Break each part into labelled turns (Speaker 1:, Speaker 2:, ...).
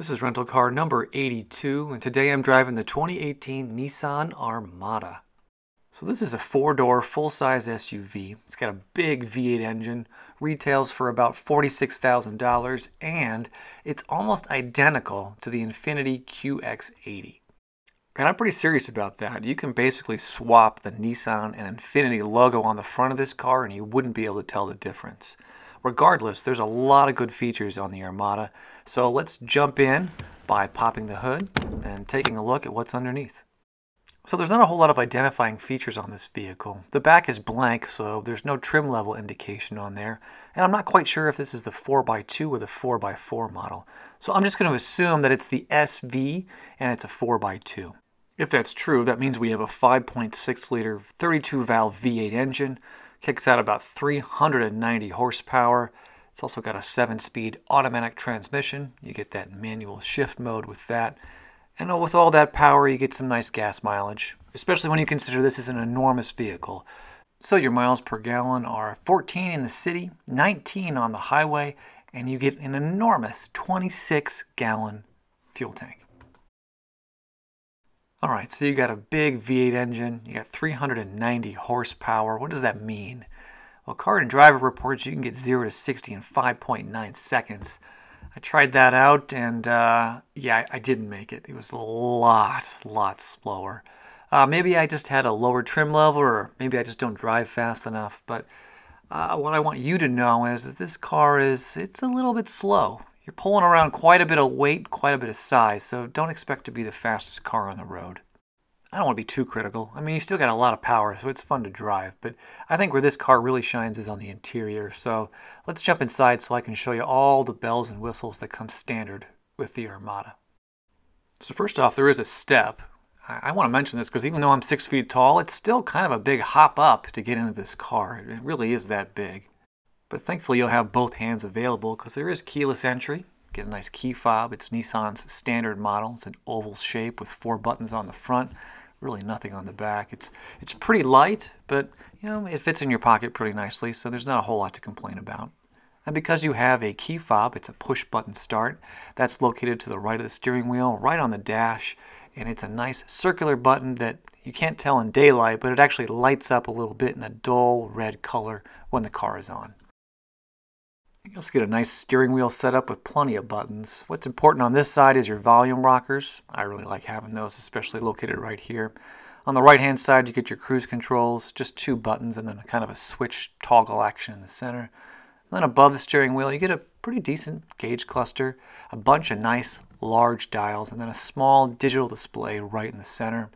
Speaker 1: This is rental car number 82, and today I'm driving the 2018 Nissan Armada. So this is a four-door, full-size SUV. It's got a big V8 engine, retails for about $46,000, and it's almost identical to the Infiniti QX80. And I'm pretty serious about that. You can basically swap the Nissan and Infiniti logo on the front of this car and you wouldn't be able to tell the difference. Regardless, there's a lot of good features on the Armada, so let's jump in by popping the hood and taking a look at what's underneath. So there's not a whole lot of identifying features on this vehicle. The back is blank, so there's no trim level indication on there. And I'm not quite sure if this is the 4x2 or the 4x4 model. So I'm just going to assume that it's the SV and it's a 4x2. If that's true, that means we have a 5.6 liter 32 valve V8 engine Kicks out about 390 horsepower. It's also got a 7-speed automatic transmission. You get that manual shift mode with that. And uh, with all that power, you get some nice gas mileage, especially when you consider this is an enormous vehicle. So your miles per gallon are 14 in the city, 19 on the highway, and you get an enormous 26 gallon fuel tank. All right, so you got a big V8 engine, you got 390 horsepower. What does that mean? Well, Car and Driver reports you can get 0 to 60 in 5.9 seconds. I tried that out, and uh, yeah, I didn't make it. It was a lot, lot slower. Uh, maybe I just had a lower trim level, or maybe I just don't drive fast enough. But uh, what I want you to know is that this car is it's a little bit slow. You're pulling around quite a bit of weight, quite a bit of size, so don't expect to be the fastest car on the road. I don't want to be too critical. I mean, you still got a lot of power, so it's fun to drive. But I think where this car really shines is on the interior. So let's jump inside so I can show you all the bells and whistles that come standard with the Armada. So first off, there is a step. I, want to mention this because even though I'm six feet tall, it's still kind of a big hop up to get into this car. It really is that big. But thankfully you'll have both hands available because there is keyless entry. Get a nice key fob. It's Nissan's standard model. It's an oval shape with four buttons on the front. Really nothing on the back. It's it's pretty light, but you know it fits in your pocket pretty nicely, so there's not a whole lot to complain about. And because you have a key fob, it's a push button start. That's located to the right of the steering wheel, right on the dash, and it's a nice circular button that you can't tell in daylight, but it actually lights up a little bit in a dull red color when the car is on. You also get a nice steering wheel setup with plenty of buttons. What's important on this side is your volume rockers. I really like having those, especially located right here. On the right hand side you get your cruise controls, just two buttons and then kind of a switch toggle action in the center. And then above the steering wheel you get a pretty decent gauge cluster, a bunch of nice large dials, and then a small digital display right in the center.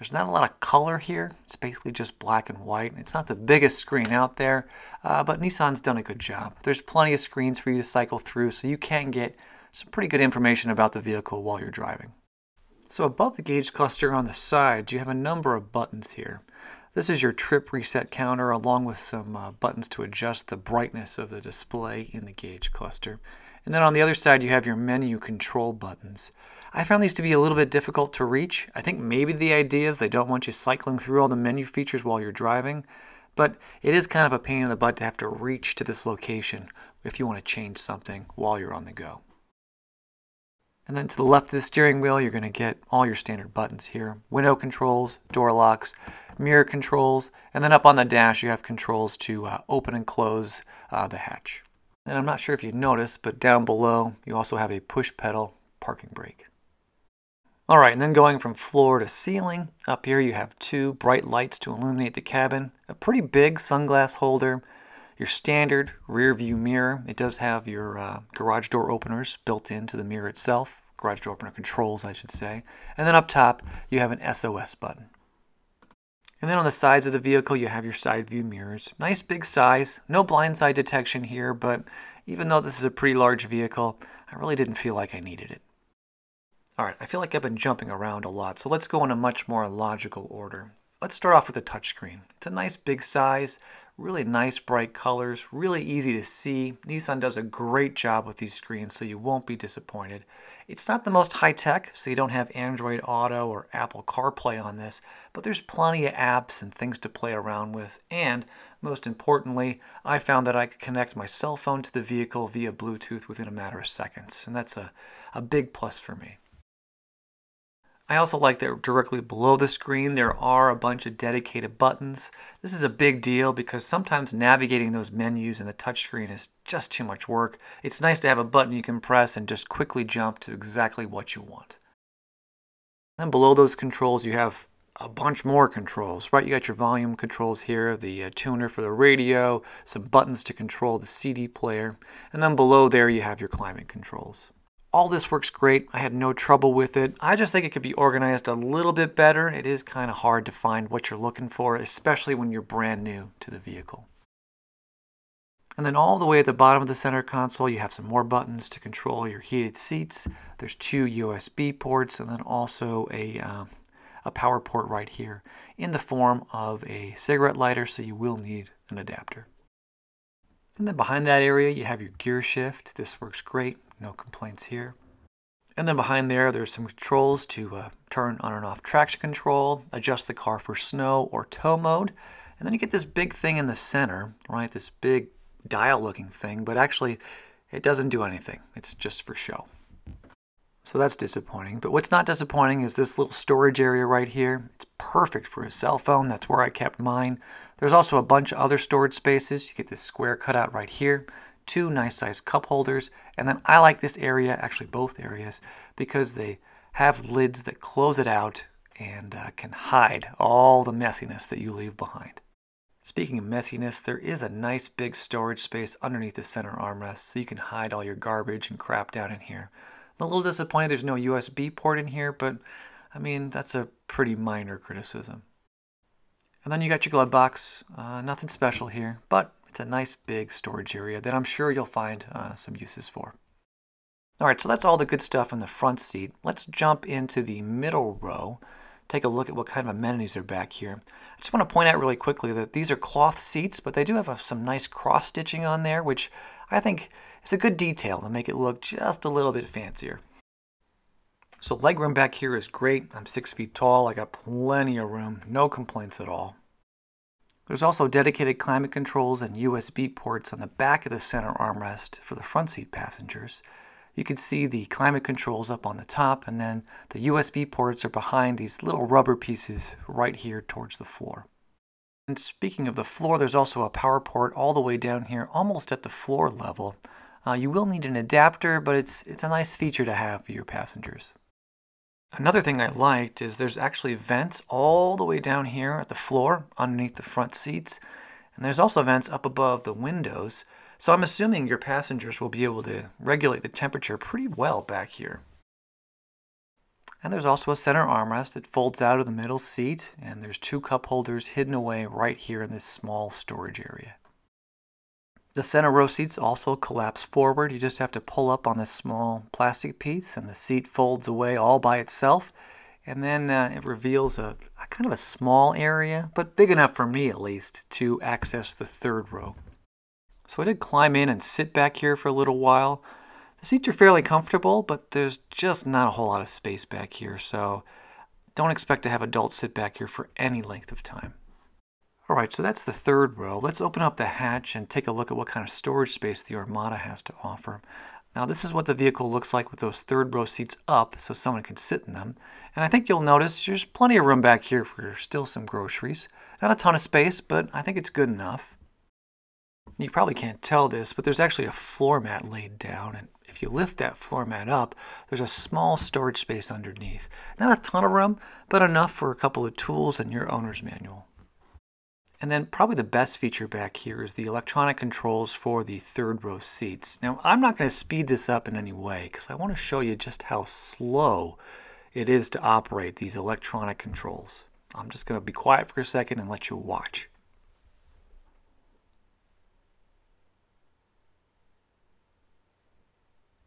Speaker 1: There's not a lot of color here. It's basically just black and white. It's not the biggest screen out there, uh, but Nissan's done a good job. There's plenty of screens for you to cycle through, so you can get some pretty good information about the vehicle while you're driving. So above the gauge cluster on the side, you have a number of buttons here. This is your trip reset counter along with some uh, buttons to adjust the brightness of the display in the gauge cluster. And then on the other side, you have your menu control buttons. I found these to be a little bit difficult to reach. I think maybe the idea is they don't want you cycling through all the menu features while you're driving, but it is kind of a pain in the butt to have to reach to this location if you want to change something while you're on the go. And then to the left of the steering wheel, you're going to get all your standard buttons here. Window controls, door locks, mirror controls, and then up on the dash you have controls to uh, open and close uh, the hatch. And I'm not sure if you noticed, but down below you also have a push pedal parking brake. All right, and then going from floor to ceiling, up here you have two bright lights to illuminate the cabin, a pretty big sunglass holder, your standard rear view mirror. It does have your uh, garage door openers built into the mirror itself, garage door opener controls, I should say. And then up top, you have an SOS button. And then on the sides of the vehicle, you have your side view mirrors. Nice big size, no blindside detection here, but even though this is a pretty large vehicle, I really didn't feel like I needed it. All right, I feel like I've been jumping around a lot, so let's go in a much more logical order. Let's start off with the touchscreen. It's a nice big size, really nice bright colors, really easy to see. Nissan does a great job with these screens so you won't be disappointed. It's not the most high tech, so you don't have Android Auto or Apple CarPlay on this, but there's plenty of apps and things to play around with. And most importantly, I found that I could connect my cell phone to the vehicle via Bluetooth within a matter of seconds, and that's a, a big plus for me. I also like that directly below the screen there are a bunch of dedicated buttons. This is a big deal because sometimes navigating those menus in the touchscreen is just too much work. It's nice to have a button you can press and just quickly jump to exactly what you want. Then below those controls you have a bunch more controls, right? You got your volume controls here, the uh, tuner for the radio, some buttons to control the CD player, and then below there you have your climate controls. All this works great. I had no trouble with it. I just think it could be organized a little bit better. It is kind of hard to find what you're looking for, especially when you're brand new to the vehicle. And then all the way at the bottom of the center console, you have some more buttons to control your heated seats. There's two USB ports and then also a, uh, a power port right here in the form of a cigarette lighter, so you will need an adapter. And then behind that area, you have your gear shift. This works great. No complaints here. And then behind there, there's some controls to uh, turn on and off traction control, adjust the car for snow or tow mode. And then you get this big thing in the center, right? This big dial looking thing, but actually it doesn't do anything. It's just for show. So that's disappointing. But what's not disappointing is this little storage area right here. It's perfect for a cell phone. That's where I kept mine. There's also a bunch of other storage spaces. You get this square cutout right here two nice sized cup holders. And then I like this area, actually both areas, because they have lids that close it out and uh, can hide all the messiness that you leave behind. Speaking of messiness, there is a nice big storage space underneath the center armrest so you can hide all your garbage and crap down in here. I'm a little disappointed there's no USB port in here, but I mean, that's a pretty minor criticism. And then you got your glove box. Uh, nothing special here, but it's a nice big storage area that I'm sure you'll find uh, some uses for. All right, so that's all the good stuff in the front seat. Let's jump into the middle row, take a look at what kind of amenities are back here. I just want to point out really quickly that these are cloth seats, but they do have a, some nice cross stitching on there, which I think is a good detail to make it look just a little bit fancier. So legroom back here is great. I'm six feet tall. I got plenty of room. No complaints at all. There's also dedicated climate controls and USB ports on the back of the center armrest for the front seat passengers. You can see the climate controls up on the top and then the USB ports are behind these little rubber pieces right here towards the floor. And speaking of the floor, there's also a power port all the way down here, almost at the floor level. Uh, you will need an adapter, but it's, it's a nice feature to have for your passengers. Another thing I liked is there's actually vents all the way down here at the floor underneath the front seats. And there's also vents up above the windows. So I'm assuming your passengers will be able to regulate the temperature pretty well back here. And there's also a center armrest that folds out of the middle seat. And there's two cup holders hidden away right here in this small storage area. The center row seats also collapse forward. You just have to pull up on this small plastic piece and the seat folds away all by itself. And then uh, it reveals a, a kind of a small area, but big enough for me at least, to access the third row. So I did climb in and sit back here for a little while. The seats are fairly comfortable, but there's just not a whole lot of space back here, so don't expect to have adults sit back here for any length of time. All right, so that's the third row. Let's open up the hatch and take a look at what kind of storage space the Armada has to offer. Now this is what the vehicle looks like with those third row seats up so someone can sit in them. And I think you'll notice there's plenty of room back here for still some groceries. Not a ton of space, but I think it's good enough. You probably can't tell this, but there's actually a floor mat laid down, and if you lift that floor mat up, there's a small storage space underneath. Not a ton of room, but enough for a couple of tools and your owner's manual. And then probably the best feature back here is the electronic controls for the third row seats. Now I'm not going to speed this up in any way because I want to show you just how slow it is to operate these electronic controls. I'm just going to be quiet for a second and let you watch.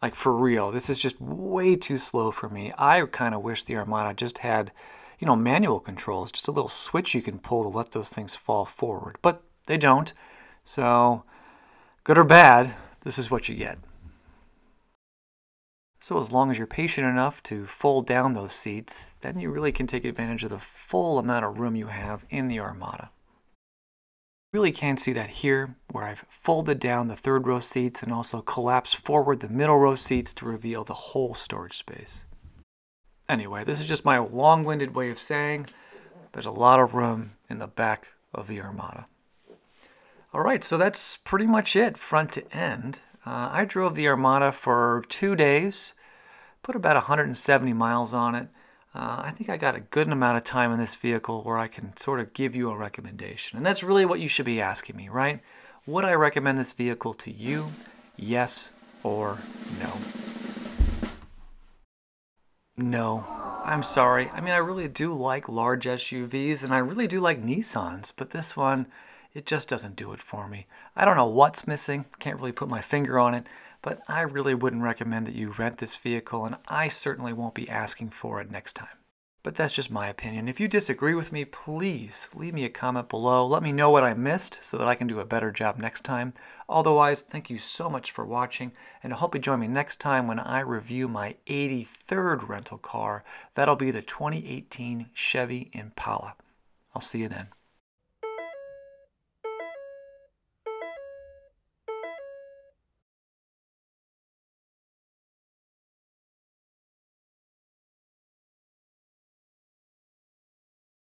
Speaker 1: Like for real, this is just way too slow for me. I kind of wish the Armada just had you know, manual controls, just a little switch you can pull to let those things fall forward. But they don't. So, good or bad, this is what you get. So as long as you're patient enough to fold down those seats, then you really can take advantage of the full amount of room you have in the Armada. Really can see that here, where I've folded down the third row seats and also collapsed forward the middle row seats to reveal the whole storage space. Anyway, this is just my long-winded way of saying there's a lot of room in the back of the Armada. All right, so that's pretty much it, front to end. Uh, I drove the Armada for two days, put about 170 miles on it. Uh, I think I got a good amount of time in this vehicle where I can sort of give you a recommendation. And that's really what you should be asking me, right? Would I recommend this vehicle to you? Yes or no? No. I'm sorry. I mean, I really do like large SUVs and I really do like Nissans, but this one, it just doesn't do it for me. I don't know what's missing, can't really put my finger on it, but I really wouldn't recommend that you rent this vehicle and I certainly won't be asking for it next time. But that's just my opinion. If you disagree with me, please leave me a comment below. Let me know what I missed so that I can do a better job next time. Otherwise, thank you so much for watching, and I hope you join me next time when I review my 83rd rental car. That'll be the 2018 Chevy Impala. I'll see you then.